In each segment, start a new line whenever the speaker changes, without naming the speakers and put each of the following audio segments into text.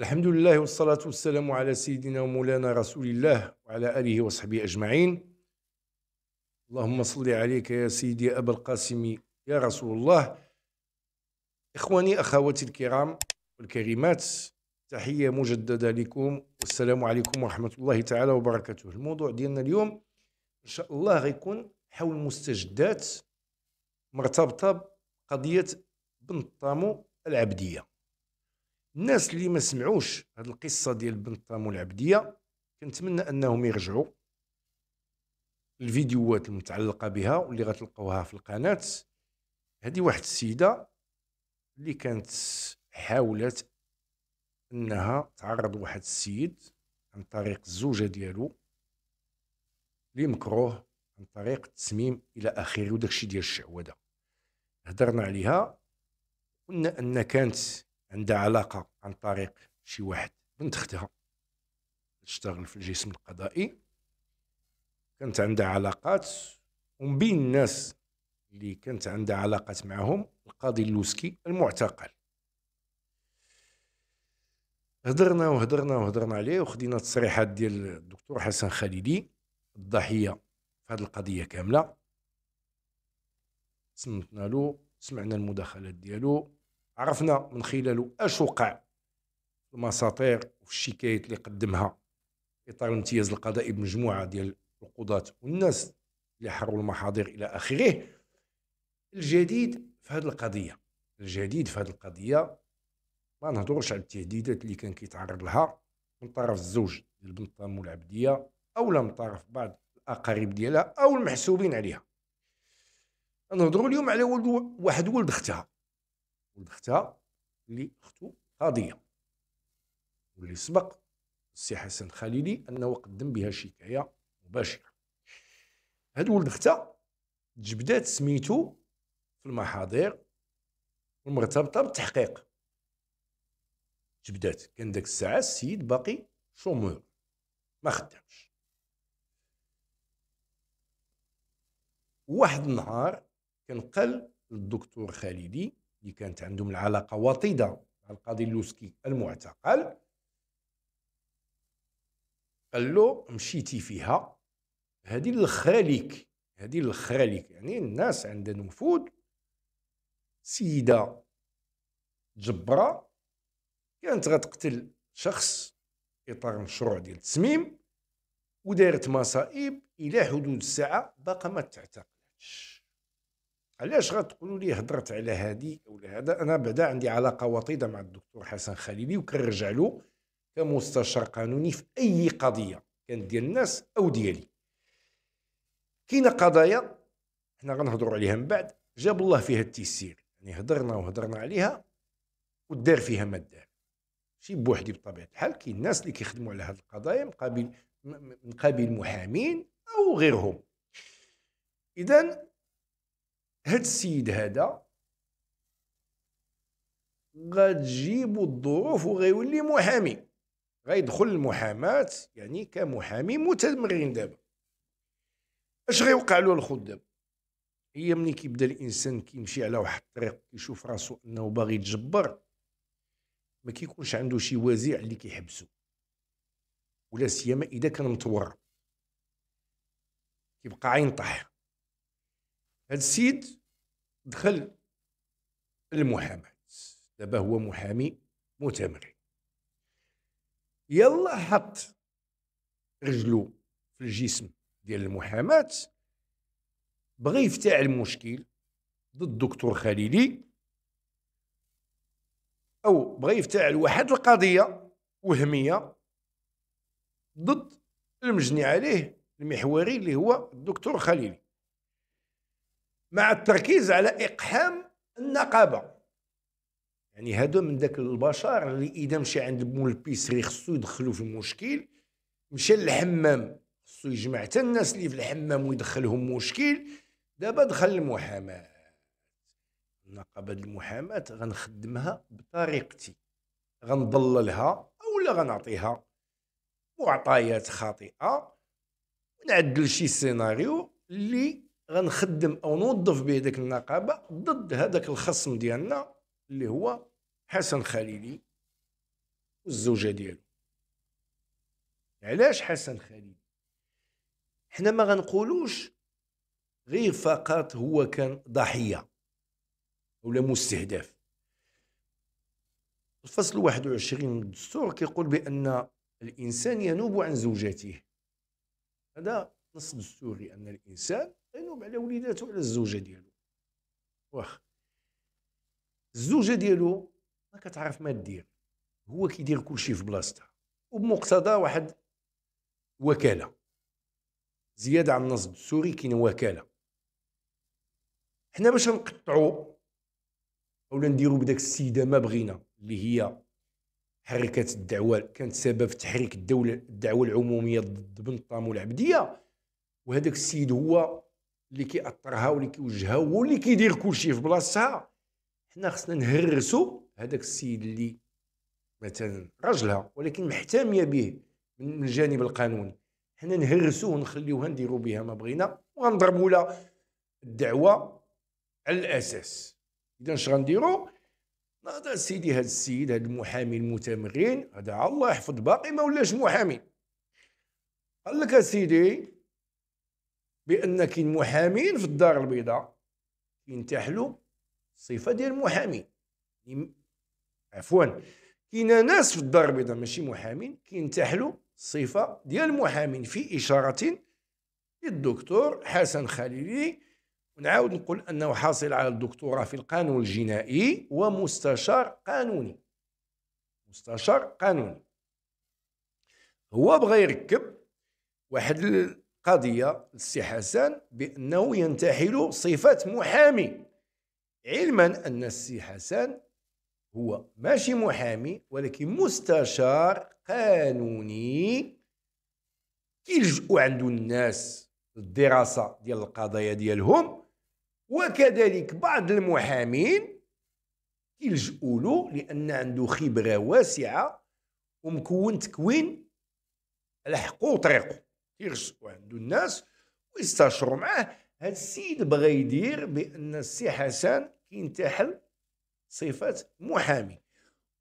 الحمد لله والصلاة والسلام على سيدنا ومولانا رسول الله وعلى آله وصحبه أجمعين اللهم صل عليك يا سيدي أبا القاسم يا رسول الله إخواني أخواتي الكرام والكريمات تحية مجددة لكم والسلام عليكم ورحمة الله تعالى وبركاته الموضوع ديالنا اليوم إن شاء الله غيكون حول مستجدات مرتبطة بقضية بنطامو العبدية الناس اللي ما سمعوش هذه القصة ديال بنطامو العبديه كنتمنى أنهم يرجعوا الفيديوهات المتعلقة بها واللي غتلقوها في القناة. هذه واحد السيدة اللي كانت حاولت أنها تعرض واحد السيد عن طريق الزوجة ديالو لمكروه عن طريق التسميم إلى آخره وداكشي ديال الشعوذه هضرنا عليها قلنا أن كانت عندها علاقة عن طريق شي واحد بنت اختها. تشتغل في الجسم القضائي. كانت عندها علاقات ومن بين الناس اللي كانت عندها علاقات معهم القاضي اللوسكي المعتقل. هضرنا وهضرنا وهضرنا عليه وخدينا تصريحات ديال الدكتور حسن خليلي الضحية في هذه القضية كاملة. سمعنا له سمعنا المداخلات ديالو. عرفنا من خلاله اش وقع المساطير وفي الشكايات اللي قدمها إطار الامتياز القضائي بمجموعة ديال القضاة والناس اللي حروا المحاضر إلى آخره. الجديد في هذه القضية الجديد في هذه القضية ما نهضروش على التهديدات اللي كان كيتعرض لها من طرف الزوج ديال بنت العبديه أو من طرف بعض الأقارب ديالها أو المحسوبين عليها. نهضروا اليوم على ولد واحد ولد أختها. ولد اختها اللي اختو قاضية. واللي سبق السي حسن خليلي أنه قدم بها شكاية مباشرة. هاد ولد أختها تجبدات سميتو في المحاضر المرتبطه بالتحقيق. جبدات. كان داك الساعة السيد باقي شومور. ما خدامش. واحد النهار كان قال للدكتور خالدي اللي كانت عندهم العلاقة وطيدة مع القاضي اللوسكي المعتقل قال له مشيتي فيها. هذه الخالك هذه الخالك يعني الناس عندها نفوذ سيدة جبرة كانت غتقتل شخص إطار مشروع ديال التسميم ودارت مصائب إلى حدود الساعة باقا ما تعتقلتش. علاش غتقولوا لي هضرت على هذه ولا هذا؟ أنا بعدا عندي علاقة وطيدة مع الدكتور حسن خليلي وكنرجع له كمستشار قانوني في أي قضية كانت ديال الناس أو ديالي. كاينة قضايا حنا غنهضروا عليها من بعد جاب الله فيها التيسير. يعني هضرنا وهضرنا عليها ودار فيها ما دار. شي بوحدي بطبيعة الحال كاين الناس اللي كيخدموا على هذه القضايا مقابل مقابل محامين أو غيرهم. اذا هاد السيد هذا غتجيبو الظروف وغيولي محامي. غيدخل المحاماة يعني كمحامي متمرن دابا. اش غيوقع له الخدام؟ هي ملي كيبدا الإنسان كيمشي على واحد الطريق كيشوف راسو أنه باغي يتجبر ما كيكونش عنده شي وزيع اللي كيحبسو. ولا سيما إذا كان متورط. كيبقى عين طاح. هاد السيد دخل المحاماة دابا هو محامي متمرن. يلا حط رجلو في الجسم ديال المحاماة. بغى يفتح المشكل ضد الدكتور خليلي. أو بغى يفتعل واحد القضية وهمية ضد المجني عليه المحوري اللي هو الدكتور خليلي. مع التركيز على إقحام النقابة. يعني هادو من داك البشر اللي إذا مشى عند مول البيسري خصو يدخلو في المشكل مشى للحمام خصو يجمع حتى الناس اللي في الحمام ويدخلهم مشكل. دابا دخل المحاماة. نقابه المحاماة غنخدمها بطريقتي. غنضللها أولا غنعطيها معطيات خاطئة ونعدل شي سيناريو اللي غنخدم أو نوظف به ديك النقابة ضد هذاك الخصم ديالنا اللي هو حسن خليلي والزوجة ديالو. علاش حسن خليل حنا ما غنقولوش غير فقط هو كان ضحية ولا مستهدف. الفصل 21 من الدستور كيقول بأن الإنسان ينوب عن زوجته. هذا نص دستوري أن الإنسان ينوب على وليداته وعلى الزوجة ديالو واخ الزوجة ديالو ما كتعرف ما دير هو كيدير كلشي في بلاصتها. وبمقتضى واحد وكالة. زيادة عن النص الدستوري كاين وكالة. حنا باش نقطعوا أولا نديروا بداك السيدة ما بغينا اللي هي حركت الدعوة كانت سبب في تحريك الدولة الدعوة العمومية ضد بنطام والعبديه وهذاك السيد هو اللي كيأطرها واللي كيوجهها هو كيدير كلشي في بلاصتها. حنا خصنا نهرسوا هذاك السيد اللي مثلا راجلها ولكن محتمية به من الجانب القانوني حنا نهرسوه ونخليوها نديروا بها ما بغينا وغنضربوا لها الدعوة على الأساس. إذا اش غنديروا هذا سيدي هذا السيد هذا المحامي المتمرن هذا الله يحفظ باقي ما ولاش محامي. قال لك سيدي بأن كاين محامين في الدار البيضاء كينتحلوا الصفه ديال المحامي عفوا. كاين ناس في الدار البيضاء ماشي محامين كينتحلوا الصفه ديال المحامين في إشارة للدكتور حسن خليلي. ونعاود نقول أنه حاصل على الدكتوراه في القانون الجنائي ومستشار قانوني. مستشار قانوني. هو بغى يركب واحد القضية للسي حسن بأنه ينتحل صفة محامي علما أن السي حسن هو ماشي محامي ولكن مستشار قانوني. كيلجؤوا عنده الناس الدراسة ديال القضايا ديالهم وكذلك بعض المحامين. كيلجؤوا له لأن عنده خبرة واسعة ومكون تكوين على حقه وطريقه. كيرجعوا عنده الناس ويستشروا معاه. هذا السيد بغى يدير بأن السي حسن كينتحل صفه محامي.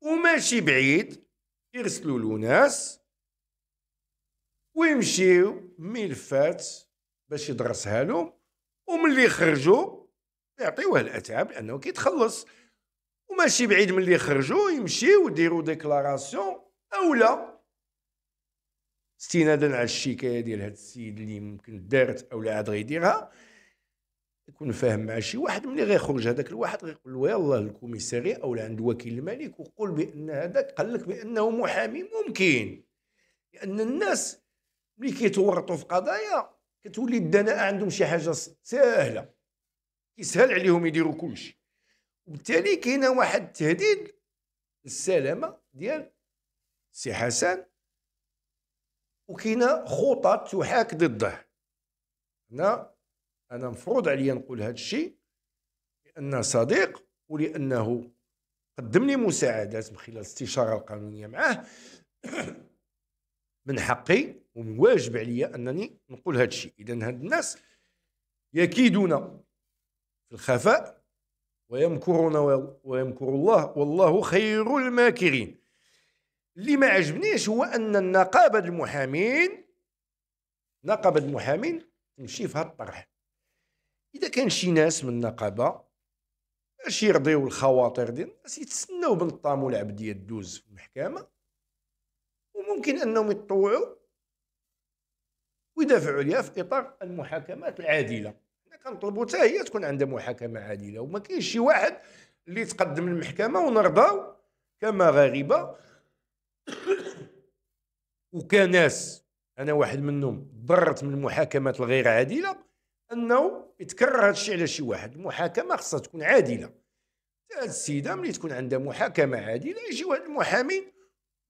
وماشي بعيد يرسلوا له ناس ويمشيو ملفات باش يدرسها لهم. وملي يخرجوا يعطيوه الأتعاب لأنه كيتخلص. وماشي بعيد ملي يخرجوا يمشيو يديروا déclaration اولا استنادا على الشكاية ديال هذا السيد اللي يمكن دارت أو لا عاد غيديرها. يكون فاهم مع شي واحد ملي غيخرج هذاك الواحد غيقول له يلاه الكوميساري أو عند وكيل الملك وقول بأن هذاك قال لك بأنه محامي ممكن. لأن الناس ملي كيتورطوا في قضايا كتولي الدناءة عندهم شي حاجة ساهلة. كيسهل عليهم يديروا كلشي. وبالتالي كاينة واحد التهديد للسلامة ديال سي حسن وكاينه خطط تحاك ضده هنا أنا مفروض عليا نقول هذا الشيء لأن صديق ولأنه قدم لي مساعدات من خلال الاستشارة القانونية معاه. من حقي ومن واجب عليا أنني نقول هذا الشيء اذا هاد الناس يكيدون في الخفاء ويمكرون ويمكر الله والله خير الماكرين. اللي ما عجبنيش هو أن النقابة المحامين نقابة المحامين تمشي في هذا الطرح. إذا كان شي ناس من النقابة باش يرضيو الخواطر ديال الناس يتسناو بنطام والعبديه دوز في المحكمة وممكن أنهم يتطوعوا ويدافعوا عليها في إطار المحاكمات العادلة. حنا كنطلبوا حتى هي تكون عندها محاكمة عادلة وما كاينش شي واحد اللي يتقدم للمحكمه ونرضاو كمغاربه وكناس أنا واحد منهم ضرت من المحاكمات الغير عادلة أنه يتكرر هذا الشيء على شي واحد. المحاكمة خصها تكون عادلة. هذه السيدة ملي تكون عندها محاكمة عادلة يجيو هاد المحامين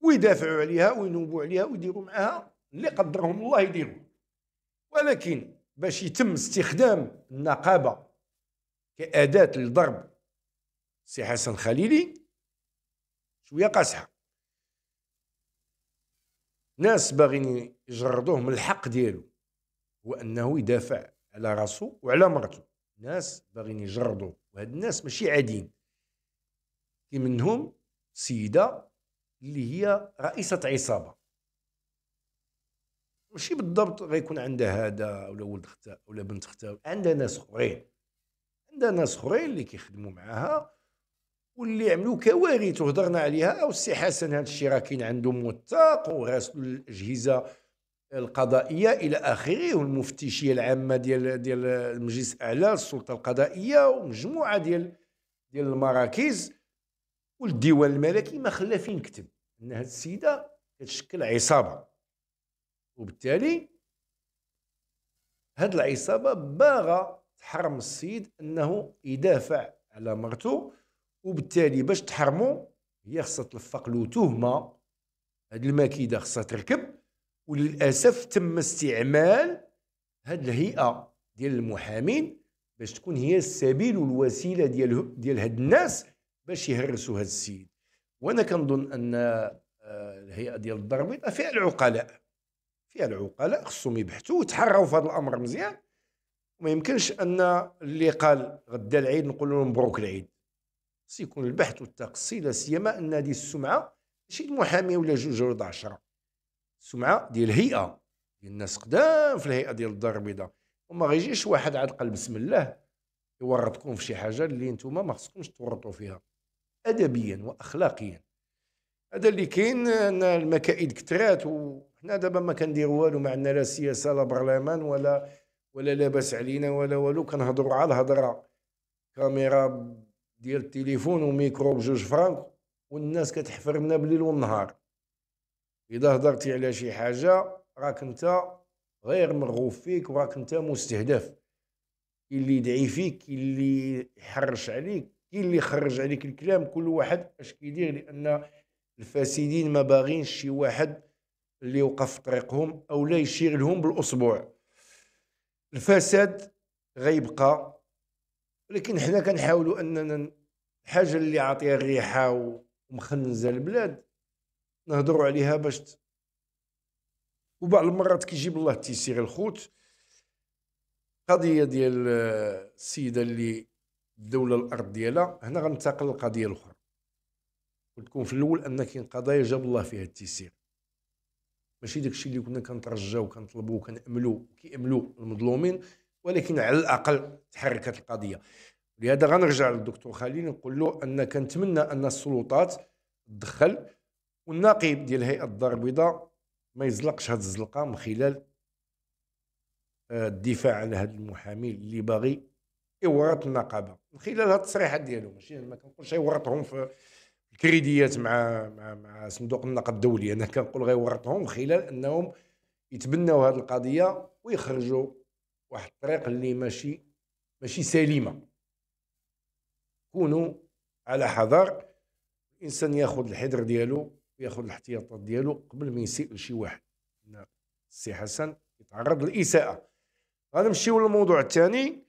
ويدافعوا عليها وينوبوا عليها ويديروا معها اللي قدرهم الله يديروا ولكن باش يتم استخدام النقابة كأداة للضرب سي حسن خليلي شوية قاصحة. ناس باغيين يجردوه من الحق ديالو هو أنه يدافع على راسو وعلى مرته ناس باغيين يجردوه وهاد الناس ماشي عاديين. كي منهم سيدة اللي هي رئيسة عصابة. ماشي بالضبط غيكون عندها هذا ولا ولد اختها ولا بنت اختها عندها ناس أخرين. عندها ناس أخرين اللي كيخدموا معاها واللي عملوا كوارث وهضرنا عليها والسي حسن هذا الشيء راه كاين عنده موثق وغاسلوا الأجهزة القضائية إلى آخره والمفتشيه العامة ديال ديال المجلس الأعلى السلطه القضائية ومجموعة ديال ديال المراكز والديوان الملكي ما خلا فين كتب إن هذه السيدة كتشكل عصابة. وبالتالي هاد العصابة باغا تحرم السيد إنه يدافع على مرته وبالتالي باش تحرمو هي خصها تلفق له تهمة. هاد المكيده خصها تركب وللأسف تم استعمال هاد الهيئة ديال المحامين باش تكون هي السبيل والوسيلة ديال ديال هاد الناس باش يهرسوا هاد السيد. وأنا كنظن أن آه، الهيئة ديال الضرب فيها العقلاء فيها العقلاء خصهم يبحثوا ويتحروا في هذا الأمر مزيان. وما يمكنش أن اللي قال غدا العيد نقول له مبروك العيد. خص يكون البحث والتقصي لا سيما أن هذه السمعة ماشي محامي ولا جوج ولا عشرة. السمعة ديال الهيئة ديال الناس قدام في الهيئة ديال الدار البيضاء. وما غيجيش واحد عاد قال بسم الله يورطكم في شي حاجة اللي نتوما ما خصكمش تورطوا فيها. ادبيا واخلاقيا. هذا اللي كاين أن المكائد كثرات وحنا دابا ما كنديروا والو ما عندنا لا سياسة لا برلمان ولا ولا لاباس علينا ولا والو. كنهضروا على الهضرة. كاميرا ديال التليفون وميكرو بجوج فرانك والناس كتحفر لنا بالليل والنهار إذا هضرتي على شي حاجة راك أنت غير مرغوب فيك وراك أنت مستهدف. كاين اللي يدعي فيك كاين اللي يحرش عليك كاين اللي يخرج عليك الكلام. كل واحد أش كيدير لأن الفاسدين ما باغينش شي واحد اللي يوقف في طريقهم أو لا يشير لهم بالاصبع الفساد غيبقى. ولكن حنا كنحاولوا أننا الحاجة اللي عاطية الريحة ومخنزة البلاد نهضروا عليها باش وبعض المرات كيجيب الله التيسير الخوت. قضية ديال السيدة اللي الدولة الأرض ديالها هنا غنتقل للقضيه الاخرى لكم في الأول أن كاين قضايا جاب الله فيها التيسير. ماشي داكشي اللي كنا كنترجاو وكنطلبوا وكناملوا كياملوا المظلومين. ولكن على الأقل تحركت القضية. لهذا غنرجع للدكتور خليل نقول له أن كنتمنى أن السلطات تدخل والناقب ديال هيئة الدار البيضاء ما يزلقش هذه الزلقة من خلال آه، الدفاع على هذا المحامي اللي باغي يورط النقابة. من خلال هذه التصريحات ديالو ماشي ما كنقولش يورطهم في الكريديات مع مع مع صندوق النقد الدولي. أنا كنقول غيورطهم من خلال أنهم يتبناو هذه القضية ويخرجوا واحد الطريق اللي ماشي ماشي سليمة. كونوا على حذر الإنسان ياخذ الحذر ديالو وياخذ الاحتياطات ديالو قبل ما يسيء لشي واحد. السي حسن يتعرض للإساءة. غنمشيو للموضوع الثاني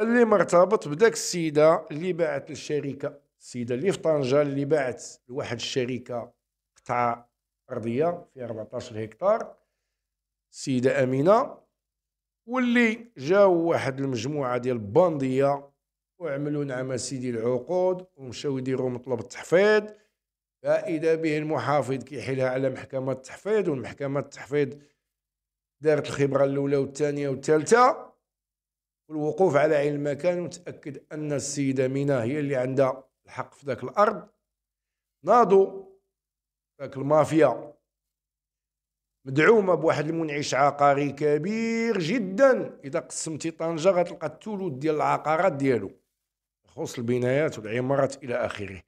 اللي مرتبط بداك السيدة اللي باعت للشركة. السيدة اللي في طنجة اللي باعت لواحد الشركة قطعه أرضية فيها 14 هكتار. السيدة أمينة. واللي جاو واحد المجموعة ديال الباندية وعملوا نعم سيدي العقود ومشاو يديروا مطلب التحفيظ. فإذا به المحافظ كيحيلها على محكمة التحفيظ والمحكمة التحفيظ دارت الخبرة الأولى والثانية والثالثة. والوقوف على عين المكان وتاكد أن السيدة مينا هي اللي عندها الحق في ذاك الأرض. ناضوا ذاك المافيا. مدعومة بواحد المنعش عقاري كبير جدا. إذا قسمتي طنجة غتلقى الثلث ديال العقارات ديالو. يخص البنايات والعمارات إلى آخره.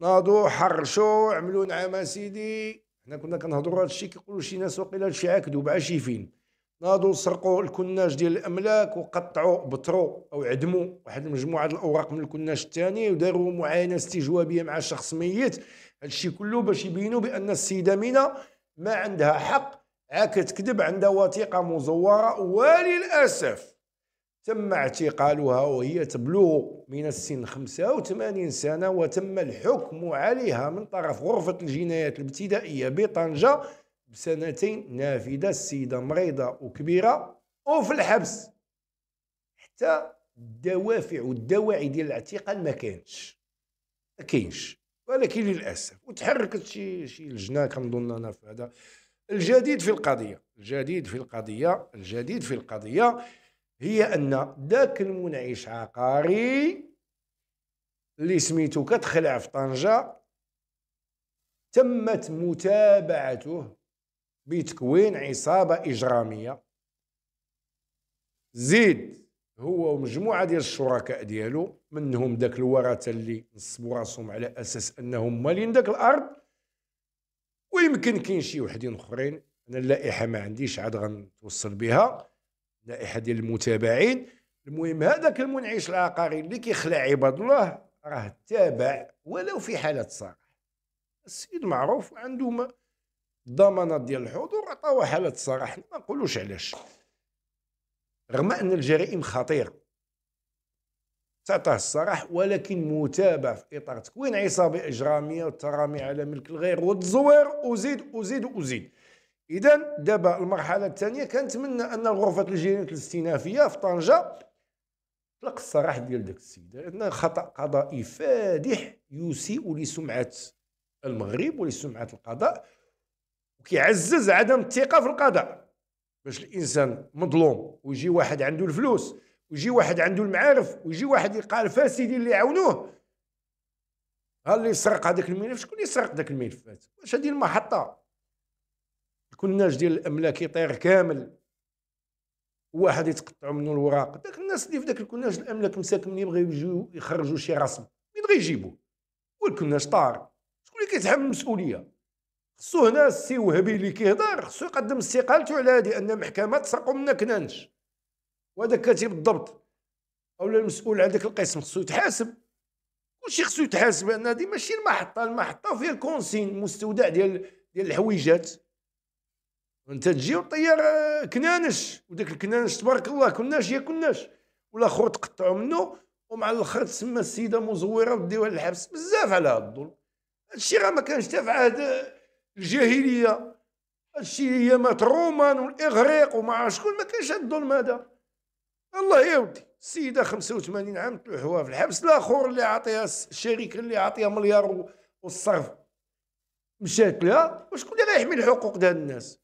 ناضوا حرشوا عملوا نعم سيدي. حنا كنا كنهضروا هذا الشيء كيقولوا شي ناس وقيلا هذا الشيء عكدوا باع شي فين. ناضوا سرقوا الكناج ديال الأملاك وقطعوا بطروا أو عدموا واحد المجموعة الأوراق من الكناج الثاني وداروا معاينة استجوابية مع شخص ميت. هادشي كله باش يبينوا بأن السيدة مينا ما عندها حق عاكت تكذب عندها وثيقة مزورة وللأسف تم اعتقالها وهي تبلغ من السن 85 سنة وتم الحكم عليها من طرف غرفة الجنايات الابتدائية بطنجة بسنتين نافذة السيدة مريضة وكبيرة وفي الحبس. حتى الدوافع والدواعي ديال الاعتقال ما كانش ما كاينش. ولكن للأسف وتحركت شي شي لجنة كنظن أنا في هذا. الجديد في القضية الجديد في القضية الجديد في القضية هي أن ذاك المنعش عقاري اللي سميتو كتخلع في طنجة تمت متابعته بتكوين عصابة إجرامية. زيد هو ومجموعة ديال الشركاء ديالو منهم داك الورثة اللي نصبوا راسهم على أساس أنهم مالين داك الأرض. ويمكن كاين شي وحدين أخرين أنا اللائحة ما عنديش عاد غنتوصل بها. اللائحة ديال المتابعين. المهم هذاك المنعش العقاري اللي كيخلع عباد الله راه تابع ولو في حالة صراحة. السيد معروف عنده ضمانات ديال الحضور عطاوه حالة صراحة ما نقولوش علاش. رغم أن الجرائم خطيرة. تعطاه الصراح ولكن متابع في اطار تكوين عصابة إجرامية والترامي على ملك الغير؟ والتزوير وزيد وزيد وزيد اذا دابا المرحلة الثانية كنتمنى أن الغرفة الجريمه الاستئنافية في طنجة طلق الصراح ديال داك السيد. لأن خطأ قضائي فادح يسيء لسمعة المغرب ولسمعة القضاء وكيعزز عدم الثقة في القضاء. باش الإنسان مظلوم ويجي واحد عنده الفلوس ويجي واحد عنده المعارف ويجي واحد يلقى الفاسدين اللي يعاونوه. ها اللي سرق هذاك الملف شكون اللي سرق ذاك الملفات؟ واش هذه المحطة؟ الكناج ديال الأملاك يطير كامل. واحد يتقطعوا منه الوراق. داك الناس اللي في ذاك الكناج الأملاك مساكن ملي بغاو يجيو يخرجوا شي رسم مين غيجيبوه والكناج طار شكون اللي كيتحمل المسؤولية؟ خصو هنا السي وهبي اللي كيهضر خصو يقدم استقالته على هذه أن المحكمة تسرقوا منا كنانش. وهذاك كاتب الضبط أو المسؤول عن ذاك القسم خصو يتحاسب. كلشي خصو يتحاسب لأن هذه ماشي المحطة المحطة فيها الكونسين مستودع ديال ديال الحويجات. أنت تجي وطير كنانش. وداك الكنانش تبارك الله كناش يا كناش. والآخر تقطعوا منه ومع الآخر تسمى السيدة مزورة وديوها للحبس. بزاف على هذا الظلم. هادشي راه ما كانش حتى عهد الجاهلية هادشي ايامات الرومان والإغريق وما شكون ما كاينش هاد الظلم هذا. الله يا ودي السيده 85 عام تلوحوها في الحبس الآخر اللي عطيها الشركة اللي عطيها مليار والصرف. مشات لها وشكون اللي غيحمي الحقوق ديال الناس؟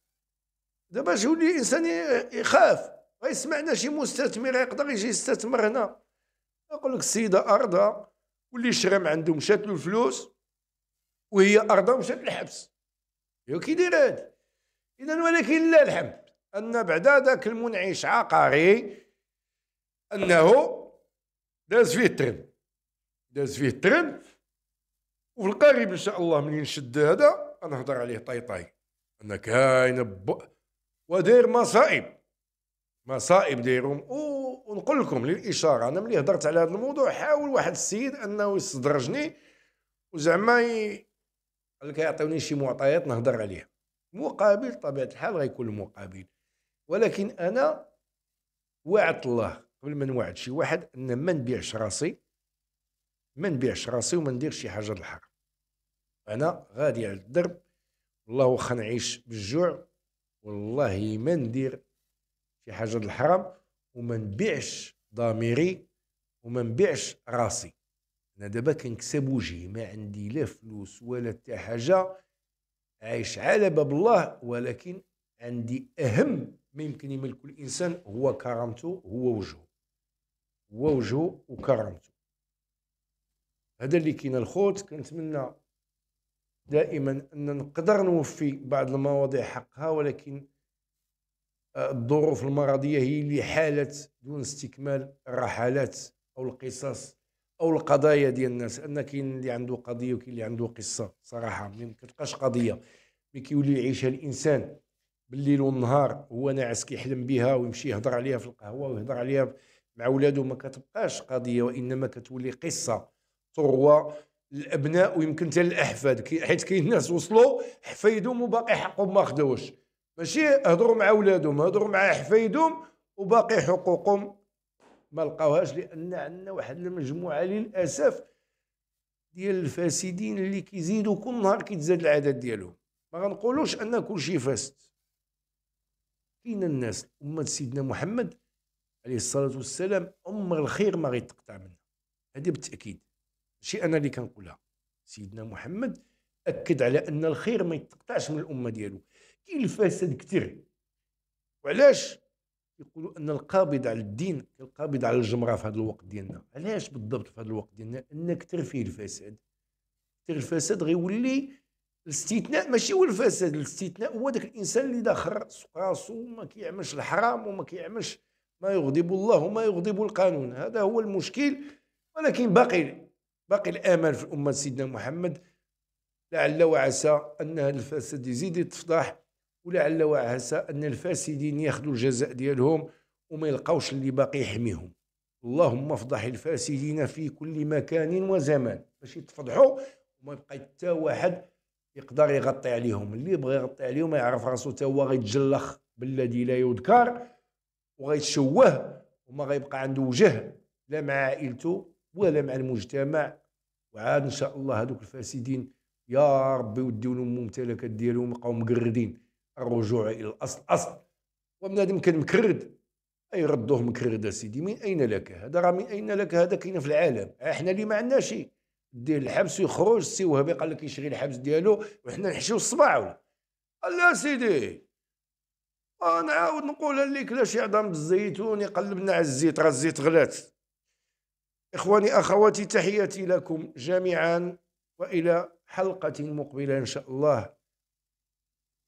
دابا يولي الإنسان يخاف؟ غيسمعنا شي مستثمر يقدر يجي يستثمر هنا. يقول لك السيدة ارضها واللي شرى من عنده مشات له الفلوس وهي ارضها مشات للحبس كي داير هادي إذا ولكن لا الحمد أن بعد ذاك المنعش عقاري أنه داز فيه ال train داز فيه ال train وفي القريب إن شاء الله منين نشد هذا نهضر عليه طاي طاي. أنا كاين ب... وداير مصائب. مصائب دايرهم ونقول لكم للإشارة أنا ملي هضرت على هذا الموضوع حاول واحد السيد أنه يستدرجني وزعما ي... قال لك يعطيوني شي معطيات نهضر عليها. مقابل طبيعة الحال غيكون المقابل ولكن أنا وعدت الله قبل ما نوعد شي واحد أن ما نبيعش راسي ما نبيعش راسي وما نديرش شي حاجة للحرام أنا غادي على الدرب والله واخا نعيش بالجوع والله ما ندير شي حاجة للحرام وما نبيعش ضميري وما نبيعش راسي. أنا دابا كنكسب وجهي ما عندي لا فلوس ولا حتى حاجة عايش على باب الله ولكن عندي أهم ما يمكن يملك الإنسان هو كرامته هو وجهه. هو وجهه وكرامته. هذا اللي كاين الخوت كنتمنى دائما أن نقدر نوفي بعض المواضيع حقها ولكن آه، الظروف المرضية هي اللي حالت دون استكمال الرحلات أو القصص أو القضايا ديال الناس أن كاين اللي عنده قضية وكاين اللي عنده قصة صراحة ما كتبقاش قضية. ملي كيولي يعيشها الإنسان بالليل والنهار هو ناعس كيحلم بها ويمشي يهضر عليها في القهوة ويهضر عليها مع ولادو ما كتبقاش قضية وإنما كتولي قصة. تروى الأبناء ويمكن حتى الأحفاد حيت كاين ناس وصلوا حفايدهم وباقي حقهم ما خداوش ماشي هضروا مع ولادهم هضروا مع حفايدهم وباقي حقوقهم ما لقاوهاش لأن عندنا واحد المجموعة للأسف ديال الفاسدين اللي كيزيدوا كل نهار كيتزاد العدد ديالهم. ما غنقولوش أن كل شيء فاسد. كاين الناس أمة سيدنا محمد عليه الصلاة والسلام عمر الخير ما غيتقطع منها. هذه بالتأكيد. ماشي أنا اللي كنقولها. سيدنا محمد أكد على أن الخير ما يتقطعش من الأمة ديالو. كاين الفساد كثير وعلاش؟ يقولوا أن القابض على الدين كالقابض على الجمرة في هذا الوقت ديالنا. علاش بالضبط في هذا الوقت ديالنا؟ ان كثر فيه الفساد. كثر الفساد غيولي الاستثناء ماشي هو الفساد الاستثناء هو ذاك الإنسان اللي داخل راسو وما كيعملش الحرام وما كيعملش ما يغضب الله وما يغضب القانون. هذا هو المشكل. ولكن باقي باقي الامل في امه سيدنا محمد لعل وعسى أن الفساد يزيد يتفضح ولعل وعسى أن الفاسدين ياخذوا الجزاء ديالهم وما يلقاوش اللي باقي يحميهم. اللهم افضح الفاسدين في كل مكان وزمان. باش يتفضحوا وما يبقى حتى واحد يقدر يغطي عليهم. اللي يبغي يغطي عليهم يعرف راسو حتى هو غيتجلخ بالذي لا يذكر وغيتشوه وما غيبقى عنده وجه لا مع عائلته ولا مع المجتمع. وعاد إن شاء الله هذوك الفاسدين يا ربي يوديو لهم الممتلكات ديالهم يبقاو مقردين. الرجوع إلى الأصل أصل. وبنادم كان مكرد. أي ردوه مكرد سيدي من أين لك هذا؟ راه من أين لك هذا؟ كاين في العالم. إحنا اللي ما عندناش دير الحبس ويخرج السي وهبي قال لك يشري الحبس ديالو وحنا نحشيو الصباع ولا لا سيدي أنا عاود نقولها لك لا شي عظام بالزيتون يقلبنا على الزيت راه الزيت غلات. إخواني أخواتي تحياتي لكم جميعا وإلى حلقة مقبلة إن شاء الله.